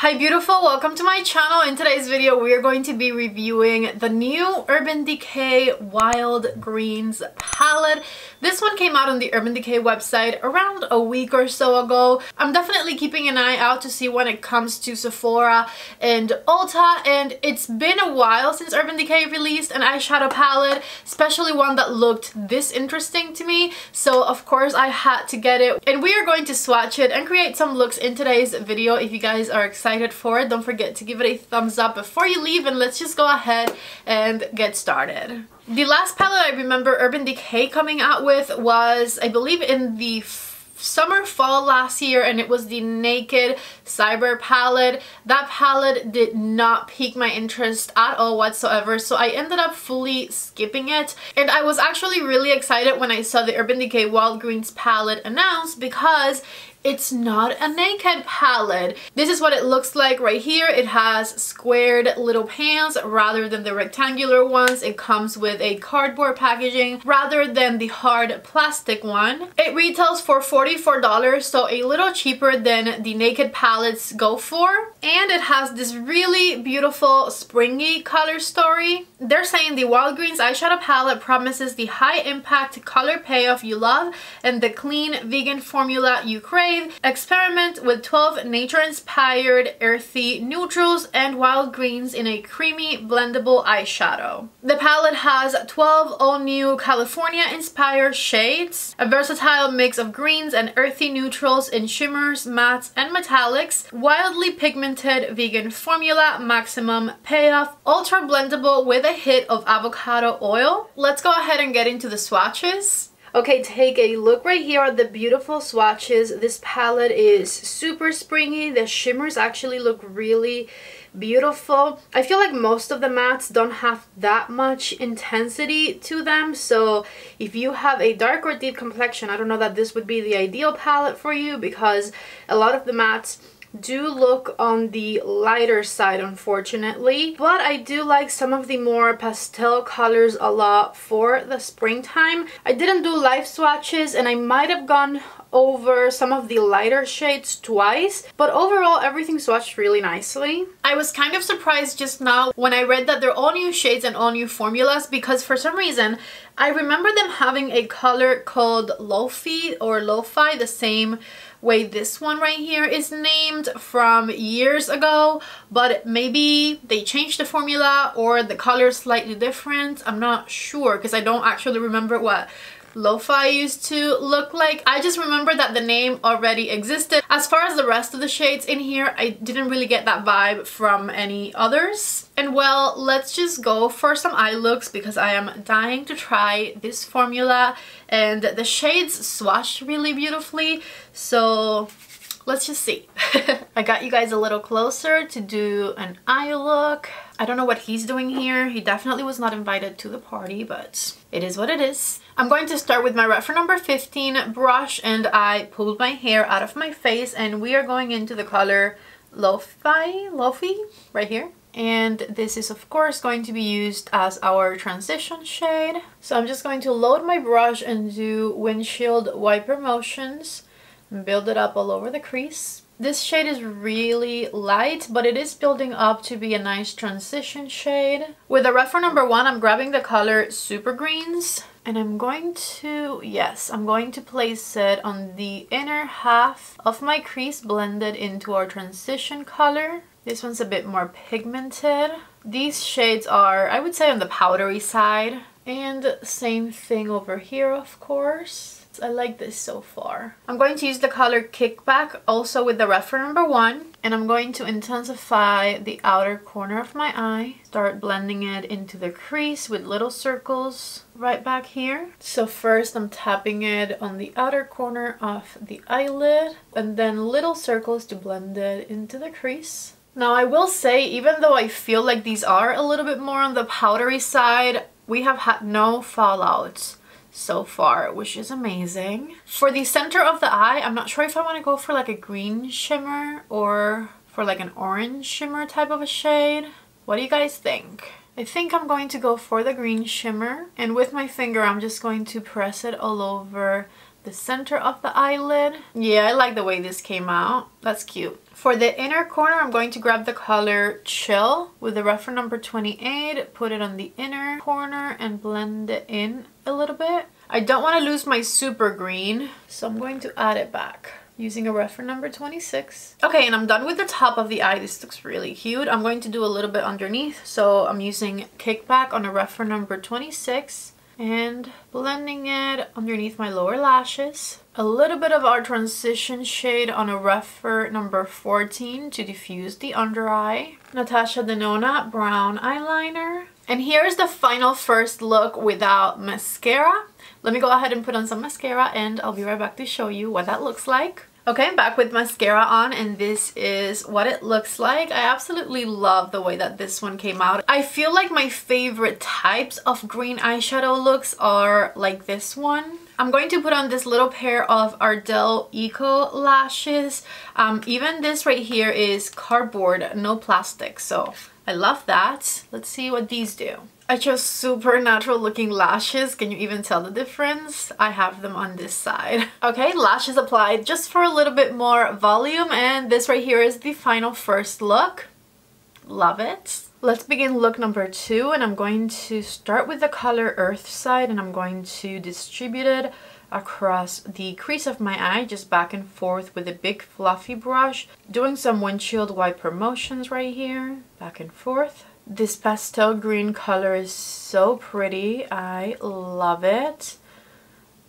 Hi beautiful, welcome to my channel. In today's video we are going to be reviewing the new Urban Decay Wild Greens palette. This one came out on the Urban Decay website around a week or so ago. I'm definitely keeping an eye out to see when it comes to Sephora and Ulta and it's been a while since Urban Decay released an eyeshadow palette, especially one that looked this interesting to me. So of course I had to get it and we are going to swatch it and create some looks in today's video if you guys are excited excited for it. Don't forget to give it a thumbs up before you leave and let's just go ahead and get started. The last palette I remember Urban Decay coming out with was, I believe in the summer fall last year and it was the Naked Cyber palette. That palette did not pique my interest at all whatsoever so I ended up fully skipping it and I was actually really excited when I saw the Urban Decay Wild Greens palette announced because it's not a naked palette. This is what it looks like right here. It has squared little pans rather than the rectangular ones. It comes with a cardboard packaging rather than the hard plastic one. It retails for $44, so a little cheaper than the naked palettes go for. And it has this really beautiful springy color story. They're saying the Wild Greens eyeshadow palette promises the high impact color payoff you love and the clean vegan formula you crave experiment with 12 nature-inspired earthy neutrals and wild greens in a creamy blendable eyeshadow. The palette has 12 all-new California-inspired shades, a versatile mix of greens and earthy neutrals in shimmers, mattes, and metallics, wildly pigmented vegan formula, maximum payoff, ultra blendable with a hit of avocado oil. Let's go ahead and get into the swatches. Okay, take a look right here at the beautiful swatches. This palette is super springy. The shimmers actually look really beautiful. I feel like most of the mattes don't have that much intensity to them. So if you have a dark or deep complexion, I don't know that this would be the ideal palette for you because a lot of the mattes do look on the lighter side unfortunately but I do like some of the more pastel colors a lot for the springtime. I didn't do live swatches and I might have gone over some of the lighter shades twice but overall everything swatched really nicely. I was kind of surprised just now when I read that they're all new shades and all new formulas because for some reason I remember them having a color called Lofi or Lo-Fi the same way this one right here is named from years ago but maybe they changed the formula or the color slightly different. I'm not sure because i don't actually remember what lo-fi used to look like. I just remember that the name already existed. As far as the rest of the shades in here, I didn't really get that vibe from any others. And well, let's just go for some eye looks because I am dying to try this formula and the shades swatch really beautifully. So let's just see. I got you guys a little closer to do an eye look. I don't know what he's doing here. He definitely was not invited to the party, but it is what it is. I'm going to start with my Rephr number 15 brush and I pulled my hair out of my face and we are going into the color Lo-Fi, Lofi, right here. And this is of course going to be used as our transition shade. So I'm just going to load my brush and do windshield wiper motions and build it up all over the crease. This shade is really light, but it is building up to be a nice transition shade. With the Rephr number one, I'm grabbing the color Super Greens. And I'm going to, yes, I'm going to place it on the inner half of my crease blended into our transition color. This one's a bit more pigmented. These shades are, I would say, on the powdery side. And same thing over here, of course. I like this so far. I'm going to use the color Kickback also with the Rephr number one and I'm going to intensify the outer corner of my eye. Start blending it into the crease with little circles right back here. So first I'm tapping it on the outer corner of the eyelid and then little circles to blend it into the crease. Now I will say even though I feel like these are a little bit more on the powdery side, we have had no fallouts so far, which is amazing. For the center of the eye, I'm not sure if I want to go for like a green shimmer or for like an orange shimmer type of a shade. What do you guys think? I think I'm going to go for the green shimmer and with my finger I'm just going to press it all over the center of the eyelid. Yeah, I like the way this came out. That's cute. For the inner corner, I'm going to grab the color Chill with the reference number 28, put it on the inner corner and blend it in a little bit. I don't want to lose my super green, so I'm going to add it back using a reference number 26. Okay, and I'm done with the top of the eye. This looks really cute. I'm going to do a little bit underneath, so I'm using Kickback on a reference number 26 and blending it underneath my lower lashes. A little bit of our transition shade on a Rephr number 14 to diffuse the under eye. Natasha Denona brown eyeliner. And here's the final first look without mascara. Let me go ahead and put on some mascara and I'll be right back to show you what that looks like. Okay, I'm back with mascara on and this is what it looks like. I absolutely love the way that this one came out. I feel like my favorite types of green eyeshadow looks are like this one. I'm going to put on this little pair of Ardell Eco lashes. Um, even this right here is cardboard, no plastic, so I love that. Let's see what these do. I chose super natural looking lashes. Can you even tell the difference? I have them on this side. Okay, lashes applied just for a little bit more volume and this right here is the final first look. Love it. Let's begin look number two and I'm going to start with the color earth side and I'm going to distribute it across the crease of my eye just back and forth with a big fluffy brush doing some windshield wiper motions right here back and forth this pastel green color is so pretty. I love it.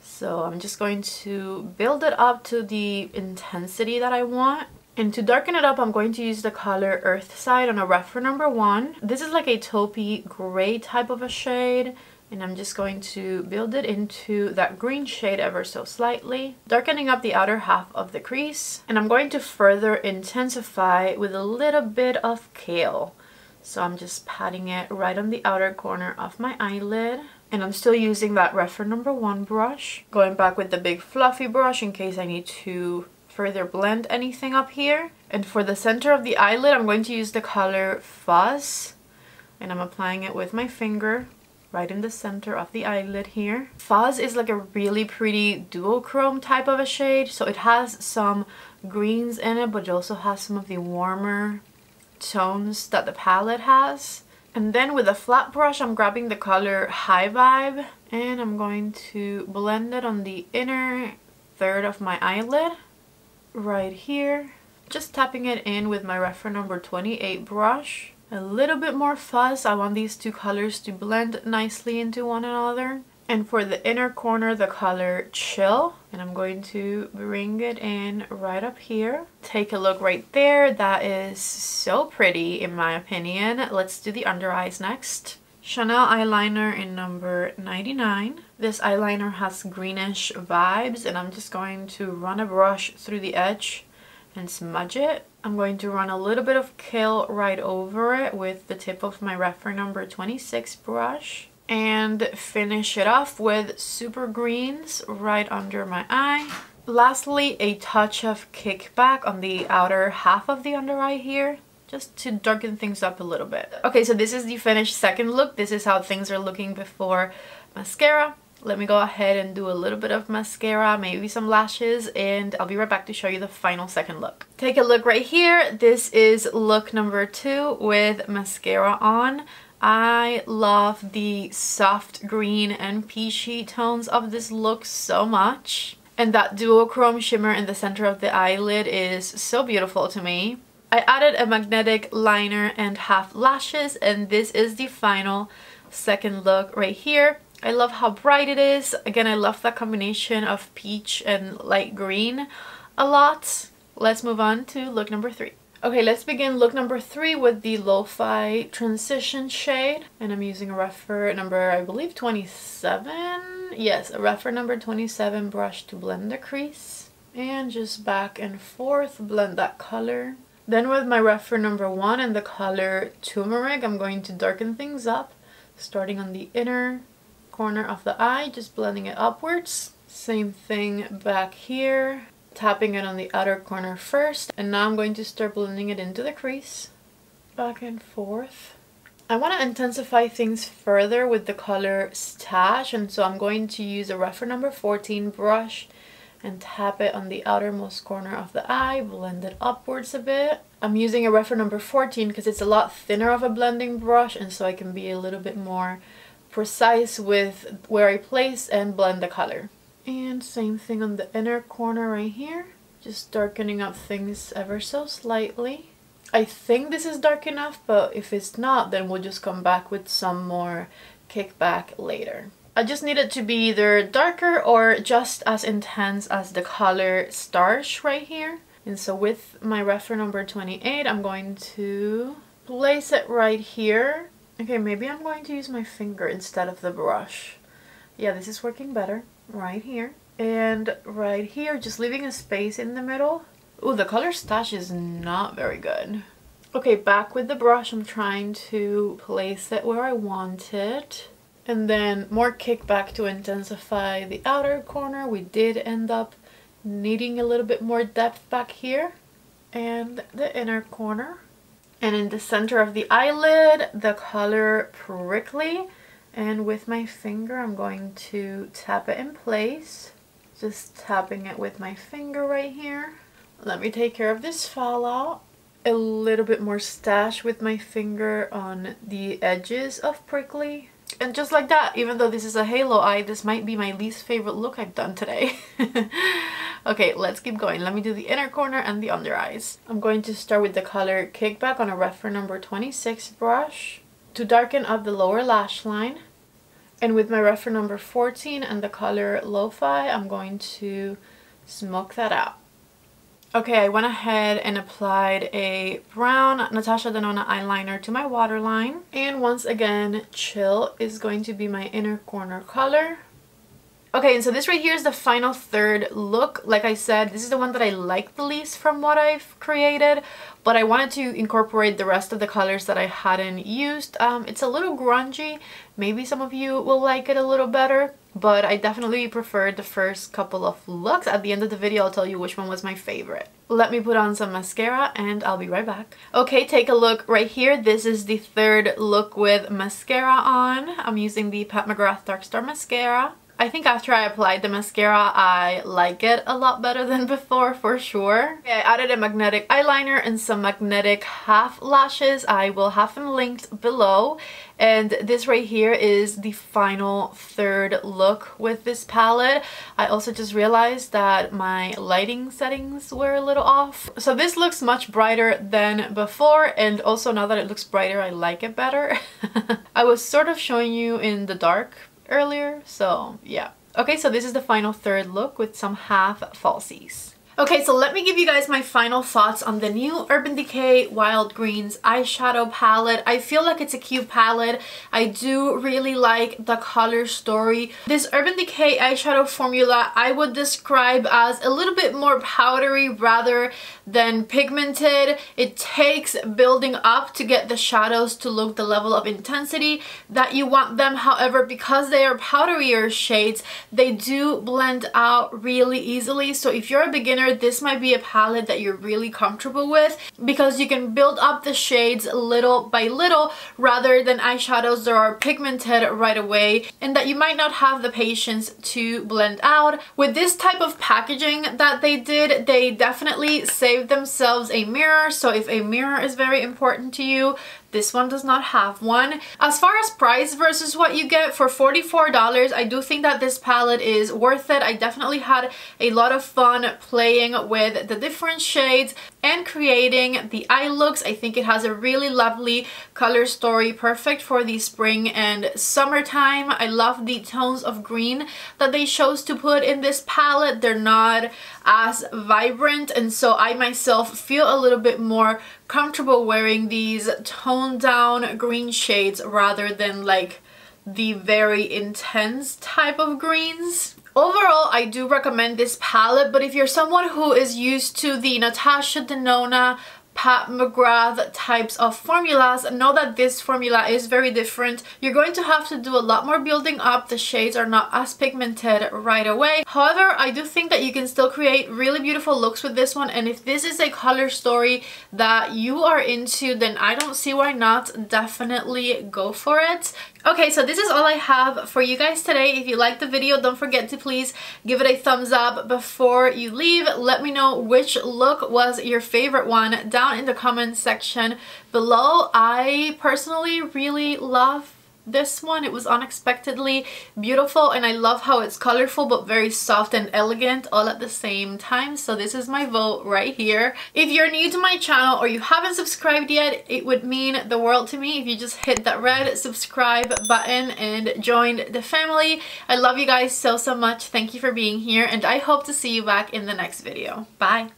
So I'm just going to build it up to the intensity that I want. And to darken it up, I'm going to use the color Earth Side on a reference number one. This is like a taupey gray type of a shade. And I'm just going to build it into that green shade ever so slightly, darkening up the outer half of the crease. And I'm going to further intensify with a little bit of Kale. So I'm just patting it right on the outer corner of my eyelid. And I'm still using that reference number one brush. Going back with the big fluffy brush in case I need to further blend anything up here. And for the center of the eyelid, I'm going to use the color Fuzz. And I'm applying it with my finger right in the center of the eyelid here. Fuzz is like a really pretty duochrome type of a shade. So it has some greens in it, but it also has some of the warmer tones that the palette has. And then with a flat brush, I'm grabbing the color High Vibe and I'm going to blend it on the inner third of my eyelid right here. Just tapping it in with my reference number 28 brush. A little bit more fuzz. I want these two colors to blend nicely into one another. And for the inner corner, the color Chill. And I'm going to bring it in right up here. Take a look right there. That is so pretty in my opinion. Let's do the under eyes next. Chanel eyeliner in number 99. This eyeliner has greenish vibes and I'm just going to run a brush through the edge and smudge it. I'm going to run a little bit of Kale right over it with the tip of my reference number 26 brush and finish it off with super greens right under my eye. Lastly, a touch of kickback on the outer half of the under eye here just to darken things up a little bit. Okay, so this is the finished second look. This is how things are looking before mascara. Let me go ahead and do a little bit of mascara, maybe some lashes, and I'll be right back to show you the final second look. Take a look right here. This is look number two with mascara on. I love the soft green and peachy tones of this look so much. And that duochrome shimmer in the center of the eyelid is so beautiful to me. I added a magnetic liner and half lashes and this is the final second look right here. I love how bright it is. Again, I love that combination of peach and light green a lot. Let's move on to look number three. Okay, let's begin look number three with the Lo-Fi Transition shade. And I'm using a Rephr number, I believe 27? Yes, a Rephr number 27 brush to blend the crease. And just back and forth, blend that color. Then with my Rephr number one and the color Turmeric, I'm going to darken things up. Starting on the inner corner of the eye, just blending it upwards. Same thing back here tapping it on the outer corner first and now I'm going to start blending it into the crease back and forth I want to intensify things further with the color Stash and so I'm going to use a reference number 14 brush and tap it on the outermost corner of the eye, blend it upwards a bit. I'm using a reference number 14 because it's a lot thinner of a blending brush and so I can be a little bit more precise with where I place and blend the color. And same thing on the inner corner right here. Just darkening up things ever so slightly. I think this is dark enough, but if it's not, then we'll just come back with some more kickback later. I just need it to be either darker or just as intense as the color Starch right here. And so with my reference number 28, I'm going to place it right here. Okay, maybe I'm going to use my finger instead of the brush. Yeah, this is working better. Right here. And right here, just leaving a space in the middle. Oh, the color Stash is not very good. Okay, back with the brush, I'm trying to place it where I want it. And then more kickback to intensify the outer corner. We did end up needing a little bit more depth back here. And the inner corner. And in the center of the eyelid, the color Prickly. And with my finger, I'm going to tap it in place. Just tapping it with my finger right here. Let me take care of this fallout. A little bit more stash with my finger on the edges of Prickly and just like that, even though this is a halo eye, this might be my least favorite look I've done today. okay, let's keep going. Let me do the inner corner and the under eyes. I'm going to start with the color Kickback on a reference number 26 brush to darken up the lower lash line. And with my reference number 14 and the color Lo-Fi, I'm going to smoke that out. Okay, I went ahead and applied a brown Natasha Denona eyeliner to my waterline. And once again, Chill is going to be my inner corner color. Okay, and so this right here is the final third look. Like I said, this is the one that I like the least from what I've created, but I wanted to incorporate the rest of the colors that I hadn't used. Um, it's a little grungy. Maybe some of you will like it a little better, but I definitely preferred the first couple of looks. At the end of the video, I'll tell you which one was my favorite. Let me put on some mascara and I'll be right back. Okay, take a look right here. This is the third look with mascara on. I'm using the Pat McGrath Dark Star Mascara. I think after I applied the mascara, I like it a lot better than before for sure. I added a magnetic eyeliner and some magnetic half lashes. I will have them linked below. And this right here is the final third look with this palette. I also just realized that my lighting settings were a little off. So this looks much brighter than before and also now that it looks brighter I like it better. I was sort of showing you in the dark earlier. So yeah. Okay, so this is the final third look with some half falsies. Okay, so let me give you guys my final thoughts on the new Urban Decay Wild Greens eyeshadow palette. I feel like it's a cute palette. I do really like the color story. This Urban Decay eyeshadow formula I would describe as a little bit more powdery rather than pigmented. It takes building up to get the shadows to look the level of intensity that you want them. However, because they are powderier shades, they do blend out really easily. So if you're a beginner this might be a palette that you're really comfortable with because you can build up the shades little by little rather than eyeshadows that are pigmented right away and that you might not have the patience to blend out. With this type of packaging that they did, they definitely saved themselves a mirror. So if a mirror is very important to you, this one does not have one. As far as price versus what you get for $44, I do think that this palette is worth it. I definitely had a lot of fun playing with the different shades and creating the eye looks. I think it has a really lovely color story, perfect for the spring and summertime. I love the tones of green that they chose to put in this palette. They're not as vibrant and so I myself feel a little bit more comfortable wearing these toned down green shades rather than like the very intense type of greens. Overall, I do recommend this palette, but if you're someone who is used to the Natasha Denona Pat McGrath types of formulas, know that this formula is very different. You're going to have to do a lot more building up. The shades are not as pigmented right away. However, I do think that you can still create really beautiful looks with this one. And if this is a color story that you are into, then I don't see why not. Definitely go for it. Okay, so this is all I have for you guys today. If you liked the video, don't forget to please give it a thumbs up before you leave. Let me know which look was your favorite one down in the comment section below. I personally really love this one. It was unexpectedly beautiful and I love how it's colorful but very soft and elegant all at the same time. So this is my vote right here. If you're new to my channel or you haven't subscribed yet, it would mean the world to me if you just hit that red subscribe button and join the family. I love you guys so, so much. Thank you for being here and I hope to see you back in the next video. Bye!